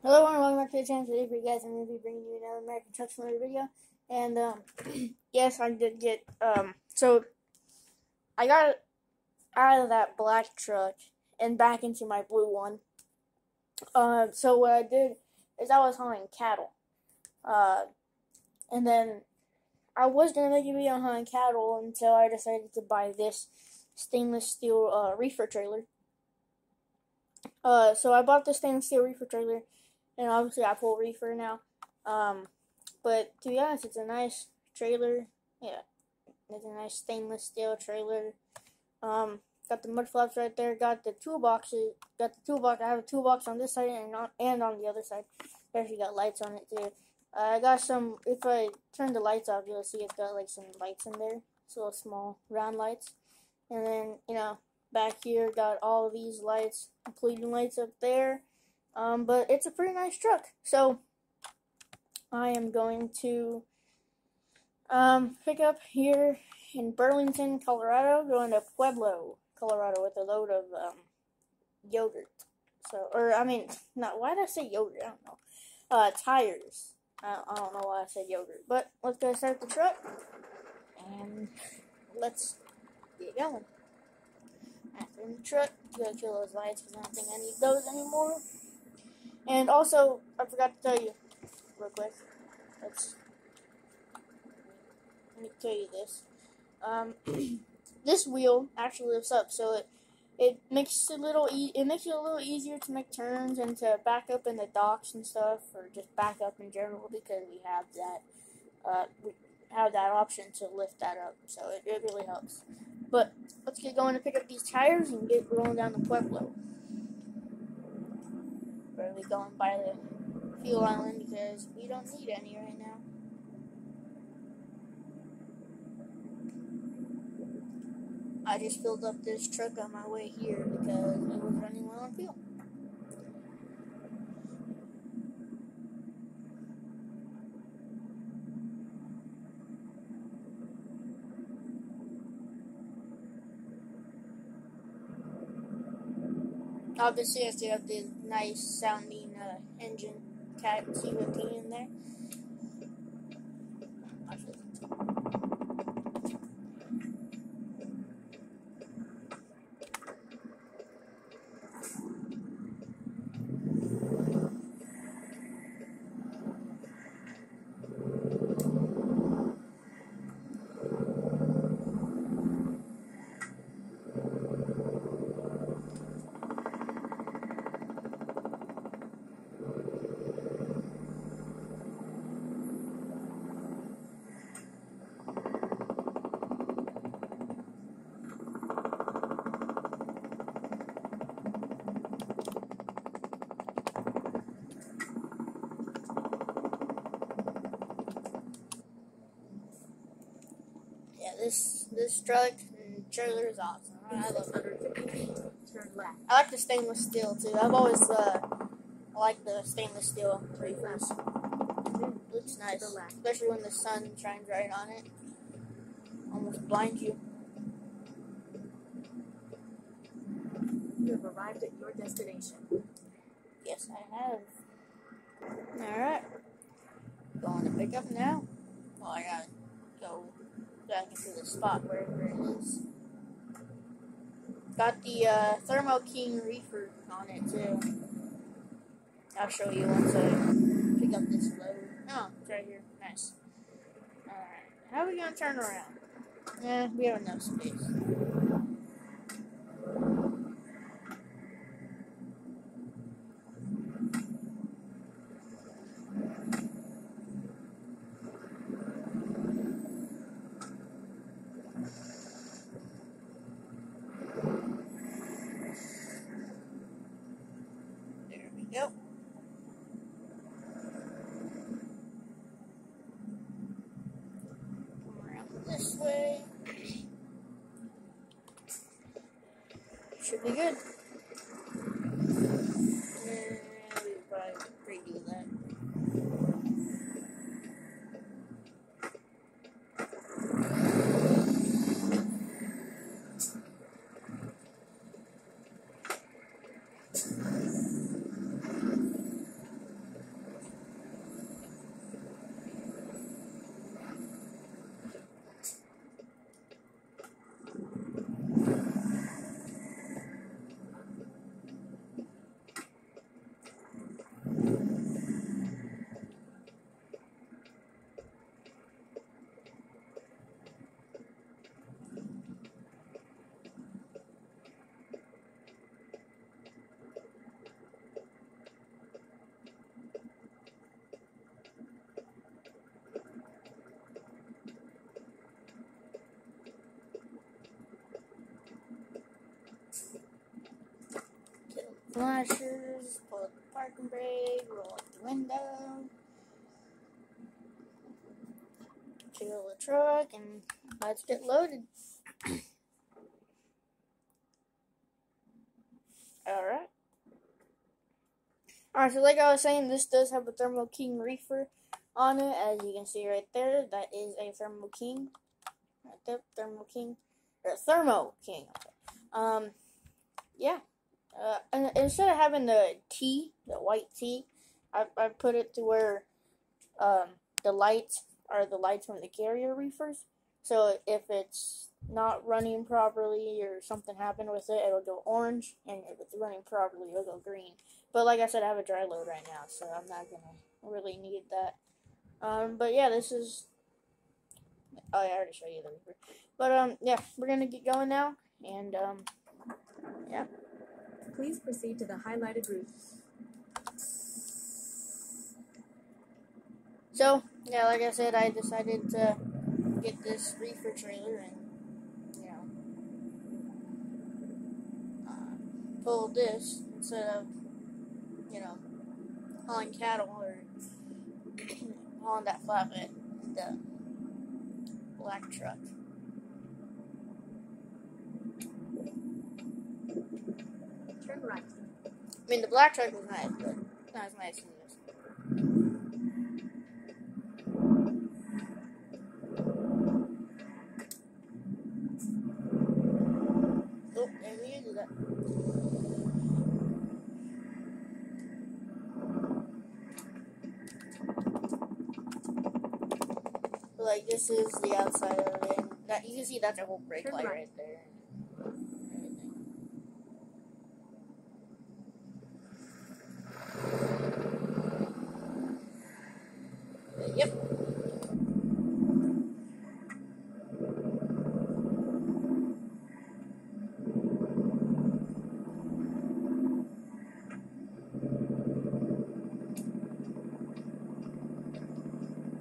Hello everyone, welcome back to the channel. Today for you guys, I'm going to be bringing you another American Truck Simulator video. And, um, yes, I did get, um, so, I got out of that black truck and back into my blue one. Uh, so what I did is I was hauling cattle. Uh, and then I was going to make a video on hauling cattle until I decided to buy this stainless steel, uh, reefer trailer. Uh, so I bought the stainless steel reefer trailer and obviously I pull reefer now. Um, but to be honest, it's a nice trailer. Yeah, it's a nice stainless steel trailer. Um, got the mud flaps right there. Got the toolboxes. Got the toolbox. I have a toolbox on this side and on and on the other side. Actually got lights on it too. Uh, I got some. If I turn the lights off, you'll see it's got like some lights in there. It's little small round lights. And then you know back here got all of these lights, including lights up there. Um, but it's a pretty nice truck. So I am going to um, pick up here in Burlington, Colorado, going to Pueblo, Colorado with a load of um, yogurt. So, or I mean, not why did I say yogurt? I don't know. Uh, tires. I, I don't know why I said yogurt, but let's go start the truck and let's get going. After the truck, gotta kill those lights because I don't think I need those anymore. And also, I forgot to tell you, real quick. Let's let me tell you this. Um, this wheel actually lifts up, so it it makes it a little e- it makes it a little easier to make turns and to back up in the docks and stuff, or just back up in general because we have that uh, we have that option to lift that up, so it, it really helps. But let's get going to pick up these tires and get rolling down the Pueblo going by the fuel island because we don't need any right now. I just filled up this truck on my way here because it was running low on fuel. Obviously, I still have the nice sounding uh, engine cat C15 in there. This this truck and trailer is awesome. I love it. Turn left. I like the stainless steel too. I've always uh, I like the stainless steel reefers. Looks nice, especially when the sun shines right on it. Almost blinds you. You have arrived at your destination. Yes, I have. All right, going to pick up now. Well, I gotta go back into the spot wherever it is. Got the uh, Thermo King reefer on it too. I'll show you once I pick up this load. Oh, it's right here. Nice. Alright, how are we gonna turn around? Eh, we have enough space. There we go. Come around this way. Should be good. And we probably redo that. Flashers, pull up the parking brake, roll up the window, fill the truck, and let's get loaded. Alright. Alright, so like I was saying, this does have a Thermo King reefer on it, as you can see right there. That is a Thermo King. Right there, Thermo King. Or Thermo King. Um, yeah. Uh, and instead of having the T, the white T, I, I put it to where um, the lights are the lights from the carrier reefers. So if it's not running properly or something happened with it, it'll go orange, and if it's running properly, it'll go green. But like I said, I have a dry load right now, so I'm not gonna really need that. Um, but yeah, this is. Oh, yeah, I already showed you the reefer. But um, yeah, we're gonna get going now, and um, yeah. Please proceed to the highlighted route. So yeah, like I said, I decided to get this reefer trailer and you know uh, pull this instead of you know hauling cattle or hauling that flatbed, the black truck. Right. I mean, the black truck was nice, but not as nice as this. Oh, and we do that. But, like this is the outside of it. That you can see that's a whole brake light right there. Everything. Yep.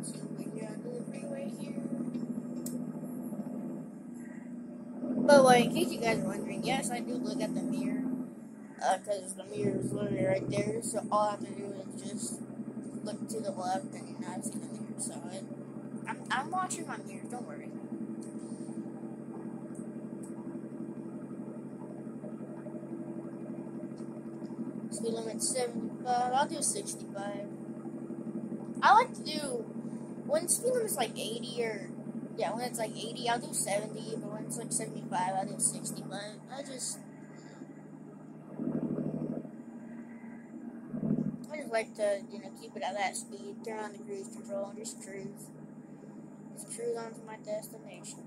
So we got the freeway here. But like, in case you guys are wondering, yes, I do look at the mirror, uh, because the mirror is literally right there. So all I have to do is just look to the left, and I see the mirror. So it, I'm, I'm watching my mirror. Don't worry. Speed limit 75. I'll do 65. I like to do when speed limit's like 80 or yeah, when it's like 80, I'll do 70. It's like 75, I'll do 60. But I just I just like to you know keep it at that speed. Turn on the cruise control and just cruise. Just cruise on to my destination.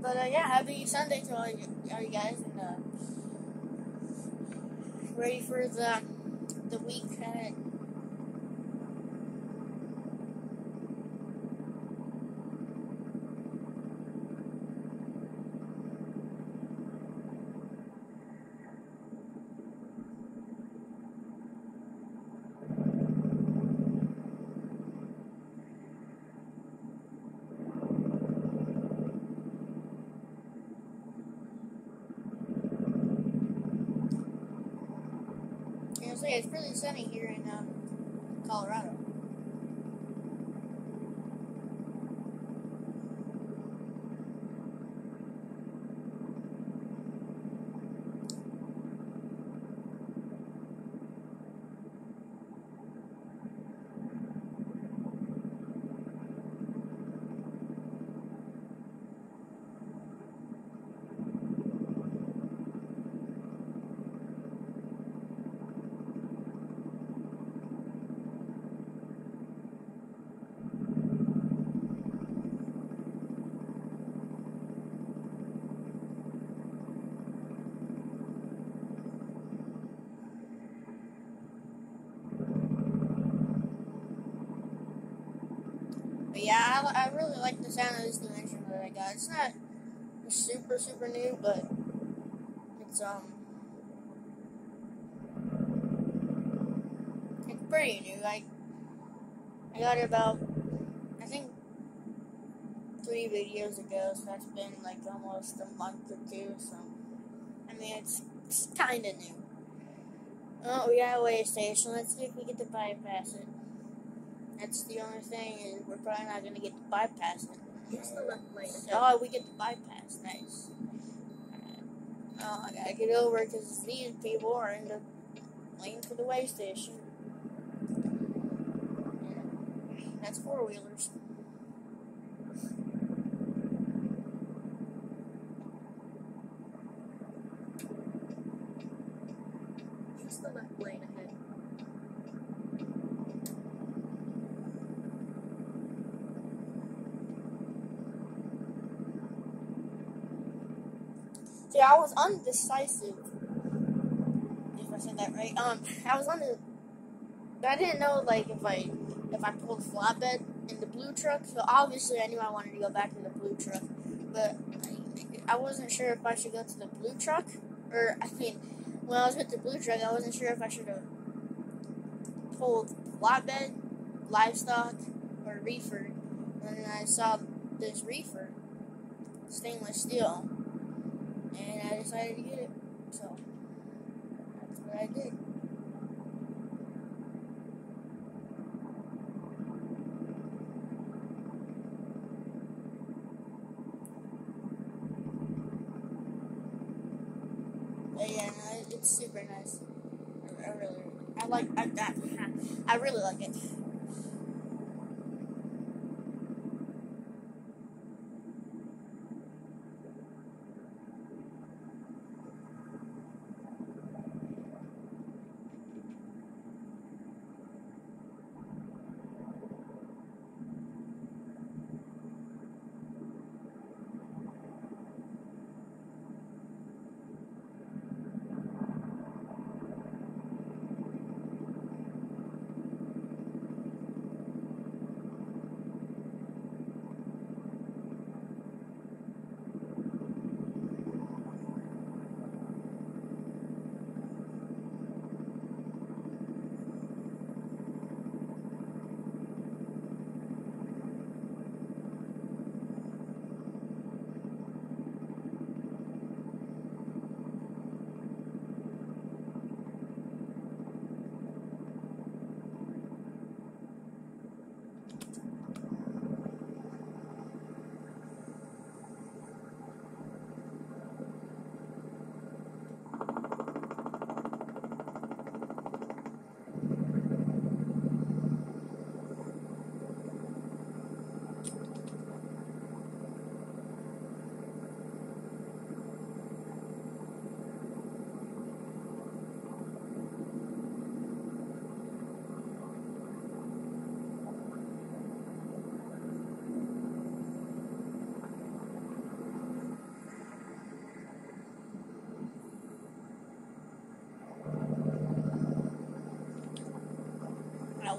But uh, yeah, happy Sunday to all you, all you guys, and uh, ready for the the week ahead. Yeah, so yeah, it's pretty sunny here in um, Colorado. But yeah, I, really like the sound of this new instrument that I got. It's not super super new, but it's um it's pretty new. I I got it about I think three videos ago, so that's been like almost a month or two. So I mean, it's it's kind of new. Oh, we got a weigh station. Let's see if we get to bypass it. That's the only thing, is we're probably not gonna get to bypass it. The left lane. Oh, we get the bypass. Nice. Oh, I gotta get over because these people are in the lane for the weigh station. And that's four wheelers. I was undecisive. If I said that right. Um, I was on the. I didn't know like if I if I pulled flatbed in the blue truck. So obviously I knew I wanted to go back to the blue truck, but I, wasn't sure if I should go to the blue truck or I mean when I was with the blue truck I wasn't sure if I should have pulled flatbed, livestock, or reefer. And I saw this reefer, stainless steel and I decided to get it. So that's what I did. But yeah, it's super nice. I, I really, I like I, that. I really like it.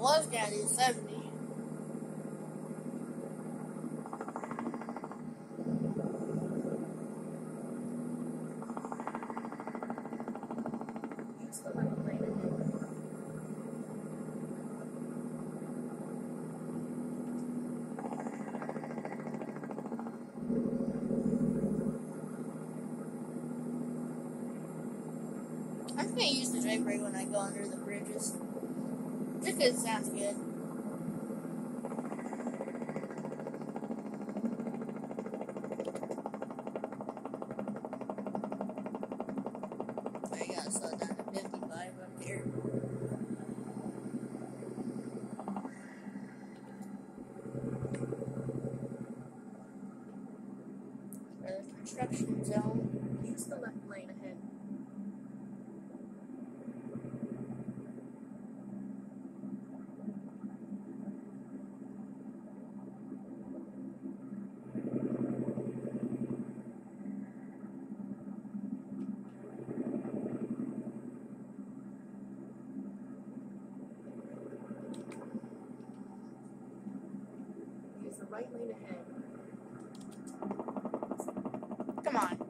Was do seventy. Use the left lane ahead. I'm just gonna use the Jake brake when I go under the bridges. 'Cause it sounds good. Come on.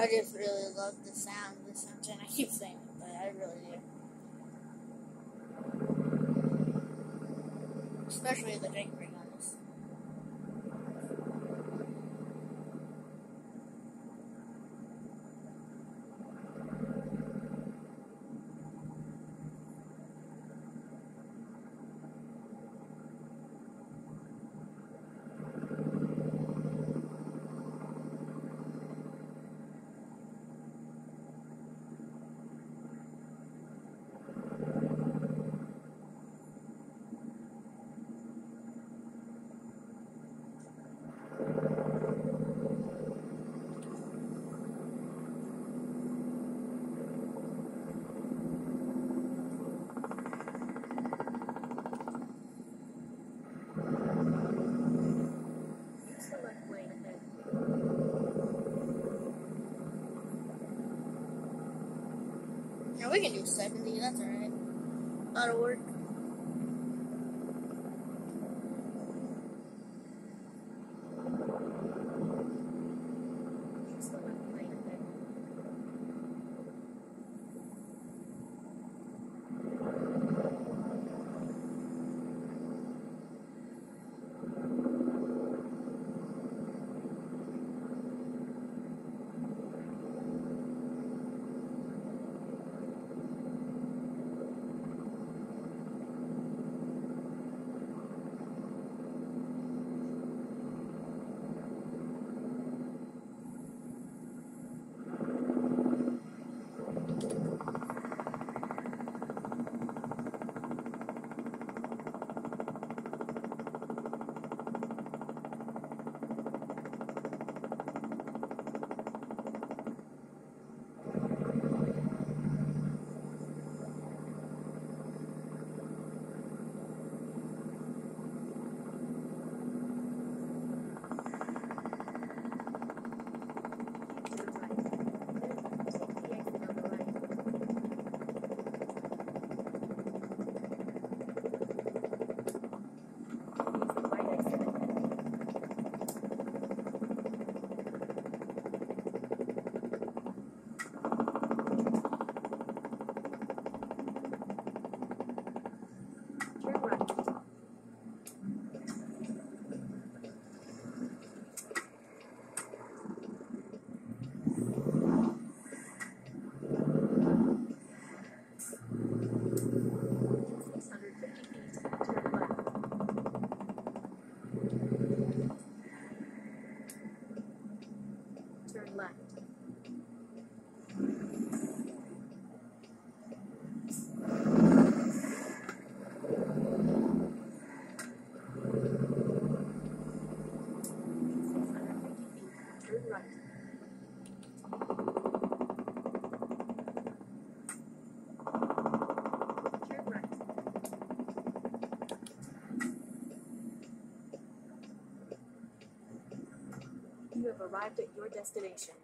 I just really love the sound of this engine. I keep saying it, but I really do. Especially the Jake braking on this. Use the left lane ahead. Yeah, we can do 70, that's alright. That'll work. You have arrived at your destination.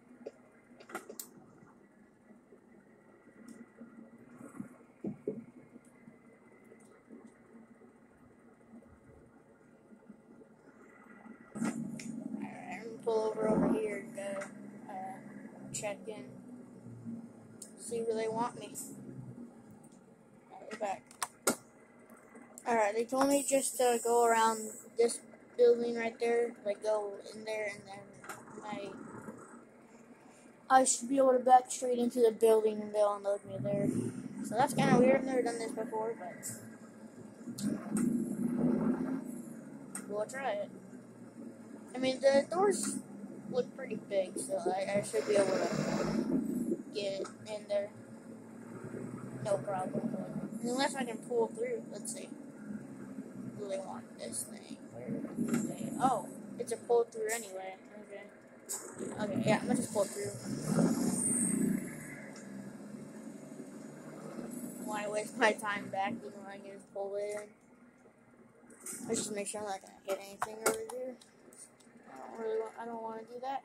Alright, pull over over here and go uh, check in. See where they want me. Be back. Alright, they told me just to go around this building right there, like go in there, and then I should be able to back straight into the building, and they'll unload me there. So that's kind of weird. I've never done this before, but we'll try it. I mean, the doors look pretty big, so I, I should be able to get it in there. No problem. Unless I can pull through. Let's see. Do they want this thing? Where do they? Oh, it's a pull through anyway. Okay. Yeah, I'm gonna just pull through. Why waste my time back when I can pull it in? Let's just make sure I'm not gonna hit anything over here. I don't really want, I don't want to do that.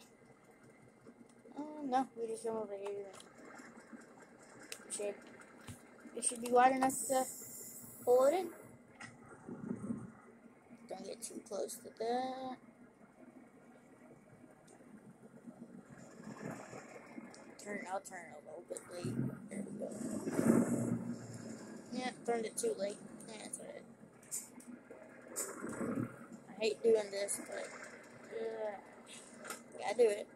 Uh, no, we just come over here. Should, it should be wide enough to pull it in. Don't get too close to that. Turn, I'll turn it a little bit late. There we go. Yeah, turned it too late. Yeah, that's alright. I hate doing this, but uh, gotta do it.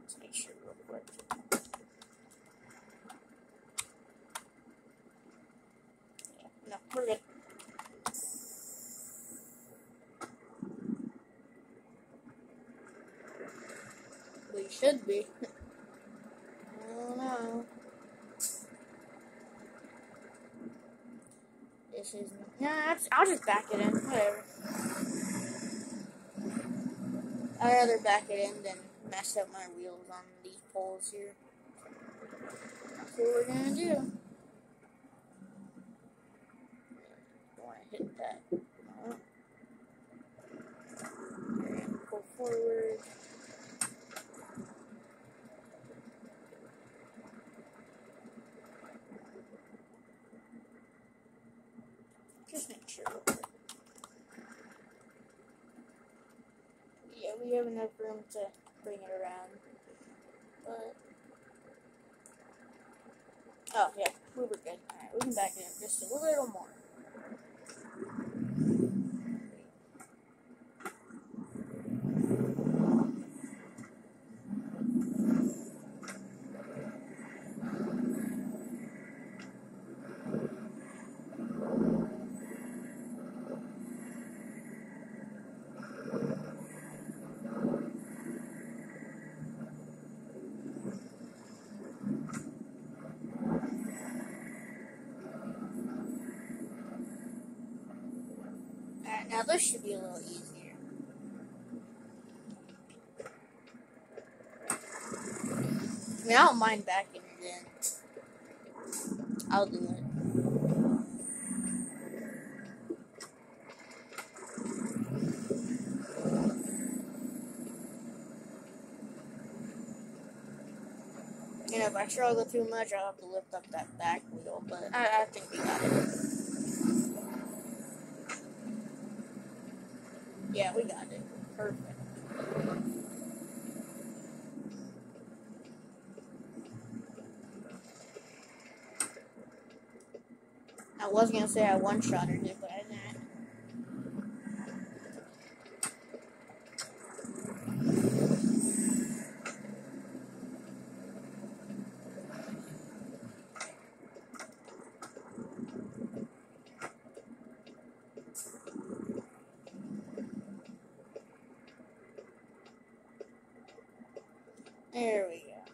Let's make sure real quick. Yeah, no, we're good. We should be. I don't know. Nah. I'll- just back it in. Whatever. I'd rather back it in than mess up my wheels on these poles here. That's what we're gonna do. Don't want to hit that. No. And go forward. Just make sure. real quick. Yeah, we have enough room to bring it around. But oh yeah, we were good. Alright, we can back it in just a little more. Alright, now this should be a little easier. I mean, I don't mind backing it in. I'll do it. You know, if I struggle too much, I'll have to lift up that back wheel, but I, I think we got it. Yeah, we got it. Perfect. I was gonna say I one shotted it, but I didn't. There we go.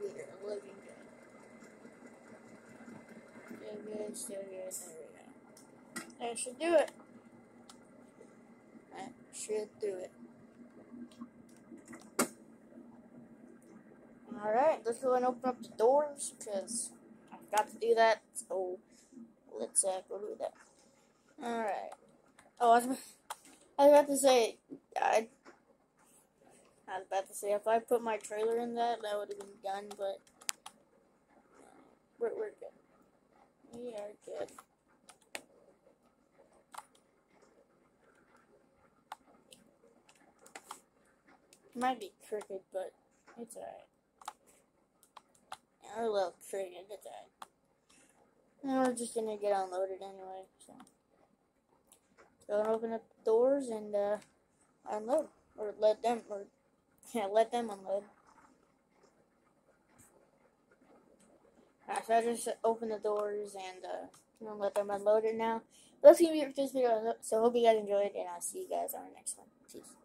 We are looking good. Still good, still good. There we go. That should do it. I should do it. Alright, let's go and open up the doors because I've got to do that. So let's uh, go do that. Alright. Oh, I was, I was about to say, I, I was about to say, if I put my trailer in that, that would have been done, but we're, we're good. We are good. Might be crooked, but it's alright. A little crooked, it's alright. And we're just gonna get unloaded anyway, so. Go and open up the doors and uh, unload. Or let them, or yeah, let them unload. Alright, so I just open the doors and uh, know, let them unload it now. That's gonna be it for this video, so hope you guys enjoyed, and I'll see you guys on the next one. Peace.